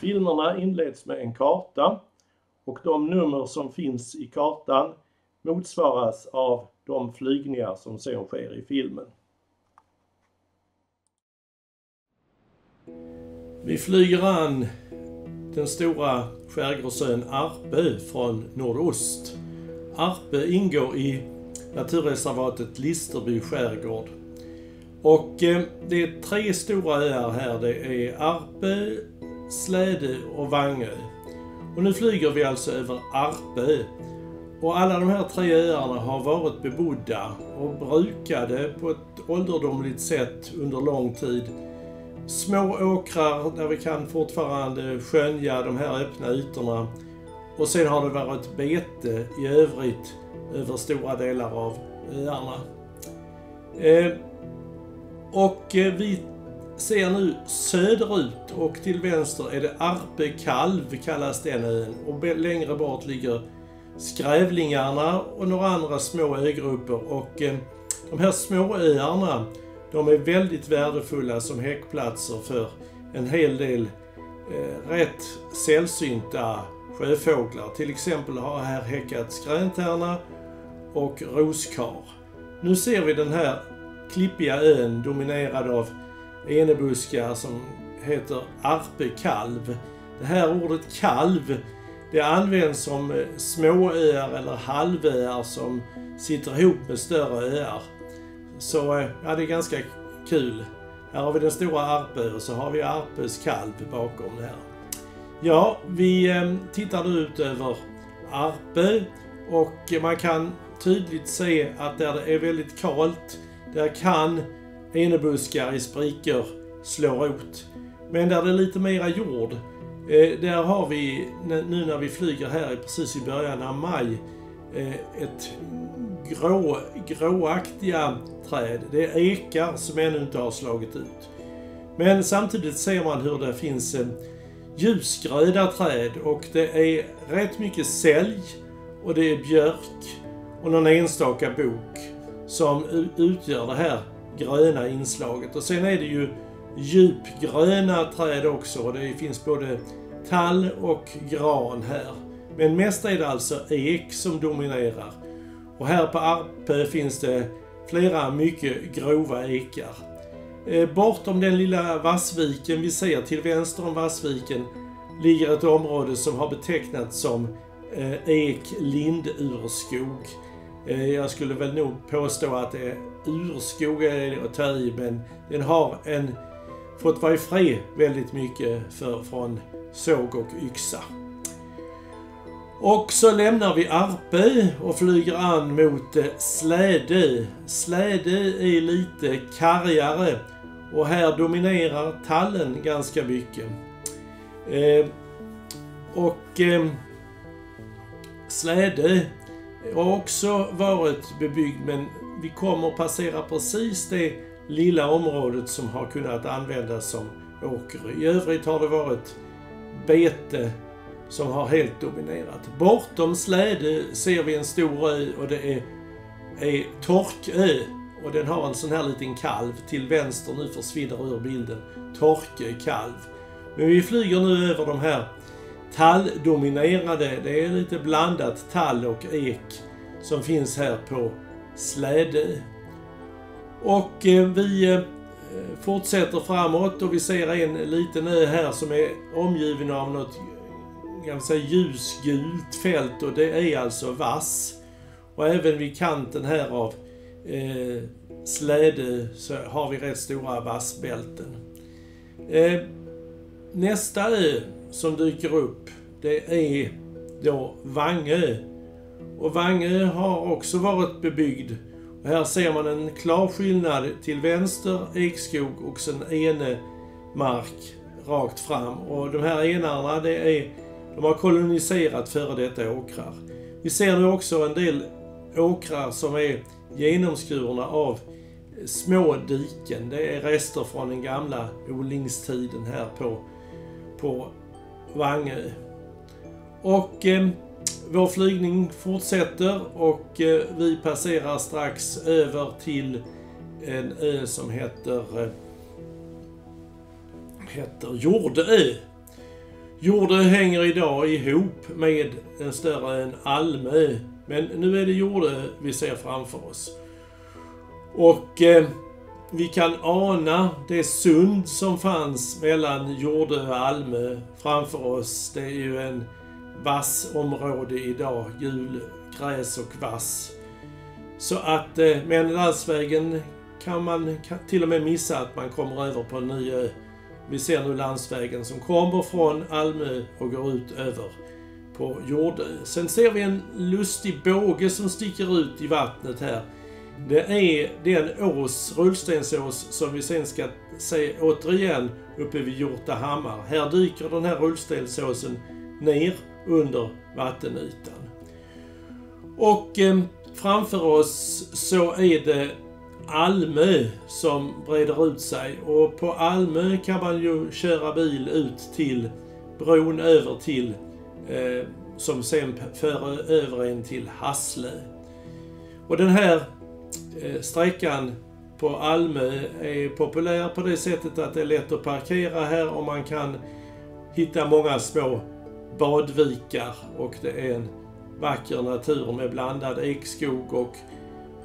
Filmerna inleds med en karta och de nummer som finns i kartan motsvaras av de flygningar som sen sker i filmen. Vi flyger an den stora skärgårdsön Arpe från nordost. Arpe ingår i naturreservatet Listerby skärgård. Och eh, det är tre stora öar här. Det är Arpe, Släde och Vangö. Och nu flyger vi alltså över Arpö. Och alla de här tre öarna har varit bebodda och brukade på ett ålderdomligt sätt under lång tid. Små åkrar där vi kan fortfarande skönja de här öppna ytorna. Och sen har det varit bete i övrigt över stora delar av öarna. Eh, och eh, vi ser nu söderut och till vänster är det Arpe kalv kallas den ön och längre bort ligger Skrävlingarna och några andra små ögrupper och eh, de här småöarna de är väldigt värdefulla som häckplatser för en hel del eh, rätt sällsynta sjöfåglar. Till exempel har här häckat skräntärna och roskar. Nu ser vi den här klippiga ön dominerad av enebuskar som heter arpekalv. Det här ordet kalv det används som eh, småöar eller halvöar som sitter ihop med större öar. Så eh, ja, det är ganska kul. Här har vi den stora Arpö och så har vi Arpös kalv bakom det här. Ja, vi eh, tittar tittar ut över Arpö och man kan tydligt se att där det är väldigt kalt, där kan enebuskar i sprickor slår rot. Men där det är lite mera jord, eh, där har vi, nu när vi flyger här precis i början av maj, eh, ett grå, gråaktiga träd. Det är ekar som ännu inte har slagit ut. Men samtidigt ser man hur det finns eh, ljusgröna träd och det är rätt mycket sälj och det är björk och någon enstaka bok som utgör det här gröna inslaget. Och sen är det ju djupgröna träd också och det finns både tall och gran här. Men mest är det alltså ek som dominerar. Och här på Arpö finns det flera mycket grova ekar. Eh, bortom den lilla vassviken vi ser till vänster om vassviken ligger ett område som har betecknats som eh, ek-lindurskog. Eh, jag skulle väl nog påstå att det är urskog att ta i, men den har en, fått vara i väldigt mycket för, från såg och yxa. Och så lämnar vi Arpe och flyger an mot eh, Släde. Släde är lite kargare och här dominerar tallen ganska mycket. Eh, och eh, Släde har också varit bebyggd men vi kommer passera precis det lilla området som har kunnat användas som åker. I övrigt har det varit bete som har helt dominerat. Bortom Släde ser vi en stor ö och det är, är Torkö. Och den har en sån här liten kalv till vänster nu försvinner ur bilden. Torkö kalv. Men vi flyger nu över de här talldominerade, det är lite blandat tall och ek som finns här på Släde. Och eh, vi eh, fortsätter framåt och vi ser en liten ö här som är omgiven av något kan säga, ljusgult fält och det är alltså vass. Och även vid kanten här av eh, Släde så har vi rätt stora vassbälten. Eh, nästa ö som dyker upp det är då Vangö. Och Vangö har också varit bebyggd. Och här ser man en klar skillnad till vänster ekskog och sen ene mark rakt fram. Och de här enarna det är de har koloniserat före detta åkrar. Vi ser nu också en del åkrar som är genomskurna av små diken. Det är rester från den gamla odlingstiden här på, på Vangö. Och eh, vår flygning fortsätter och eh, vi passerar strax över till en ö som heter, eh, heter Jordö. Jordö hänger idag ihop med den större ön Almö. Men nu är det Jordö vi ser framför oss. Och eh, vi kan ana det sund som fanns mellan Jordö och Almö framför oss. Det är ju en vassområde idag, gul gräs och vass. Så att eh, med landsvägen kan man till och med missa att man kommer över på en ny ö. Vi ser nu landsvägen som kommer från Almö och går ut över på Jordö. Sen ser vi en lustig båge som sticker ut i vattnet här. Det är den ås, rullstensås, som vi sen ska se återigen uppe vid Hjortahammar. Här dyker den här rullstensåsen ner under vattenytan. Och eh, framför oss så är det Almö som breder ut sig och på Almö kan man ju köra bil ut till bron över till eh, som sen för över en till Hasslö. Och den här eh, sträckan på Almö är populär på det sättet att det är lätt att parkera här och man kan hitta många små badvikar och det är en vacker natur med blandad ekskog och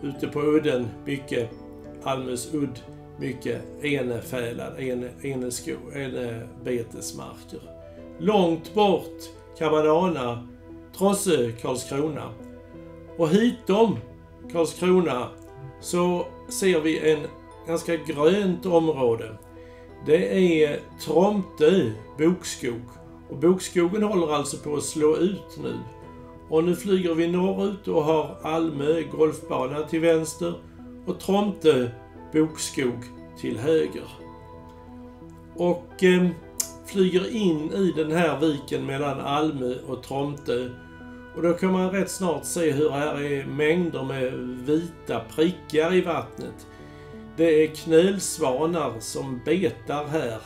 ute på udden mycket Almös udd, mycket enefälad, ene, eneskog, enebetesmarker. Långt bort kan man ana Trossö, Karlskrona. Och hitom Karlskrona så ser vi en ganska grönt område. Det är Tromtö bokskog. Och bokskogen håller alltså på att slå ut nu. Och nu flyger vi norrut och har Almö golfbana till vänster och Tromtö bokskog till höger. Och eh, flyger in i den här viken mellan Almö och Tromtö. Och då kan man rätt snart se hur här är mängder med vita prickar i vattnet. Det är knölsvanar som betar här.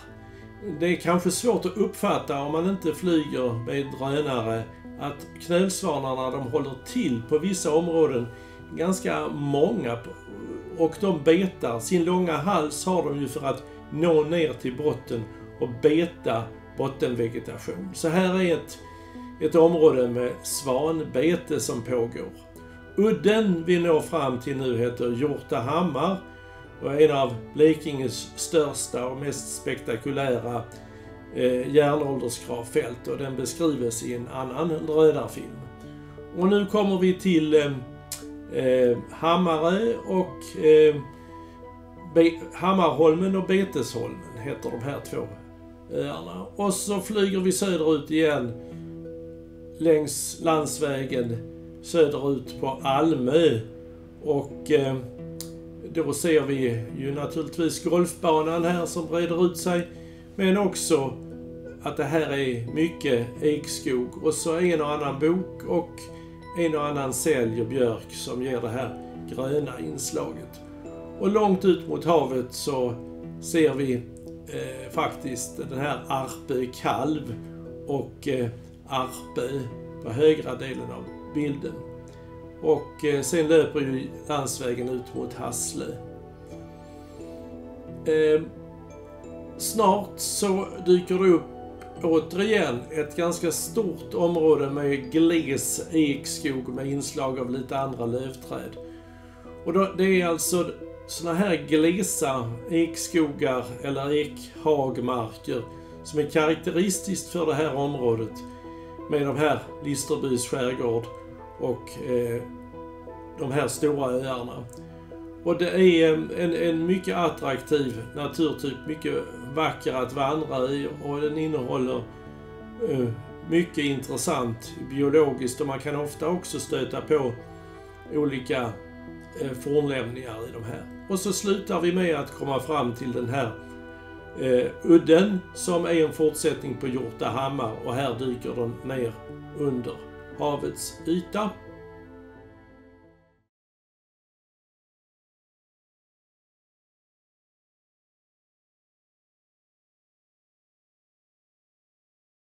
Det är kanske svårt att uppfatta om man inte flyger med drönare att knölsvanarna de håller till på vissa områden, ganska många, och de betar. Sin långa hals har de ju för att nå ner till botten och beta bottenvegetation. Så här är ett, ett område med svanbete som pågår. Udden vi når fram till nu heter Hjortahammar och är en av Blekinges största och mest spektakulära eh, järnåldersgravfält och den beskrives i en annan rödarfilm. Och nu kommer vi till eh, eh, Hammarö och eh, Be Hammarholmen och Betesholmen heter de här två öarna. Och så flyger vi söderut igen längs landsvägen söderut på Almö. Och eh, då ser vi ju naturligtvis golfbanan här som breder ut sig. Men också att det här är mycket ekskog och så en och annan bok och en och annan sälj och björk som ger det här gröna inslaget. Och långt ut mot havet så ser vi eh, faktiskt den här Arpe kalv och eh, Arpö på högra delen av bilden. Och eh, sen löper ju landsvägen ut mot Hasslö. Ehm, snart så dyker det upp återigen ett ganska stort område med gles ekskog med inslag av lite andra lövträd. Och då, det är alltså sådana här glesa ekskogar eller ekhagmarker som är karaktäristiskt för det här området med de här Listerbys skärgård och eh, de här stora öarna. Och det är eh, en, en mycket attraktiv naturtyp, mycket vacker att vandra i och den innehåller eh, mycket intressant biologiskt och man kan ofta också stöta på olika eh, fornlämningar i de här. Och så slutar vi med att komma fram till den här eh, udden som är en fortsättning på Hjortahammar och här dyker den ner under havets yta.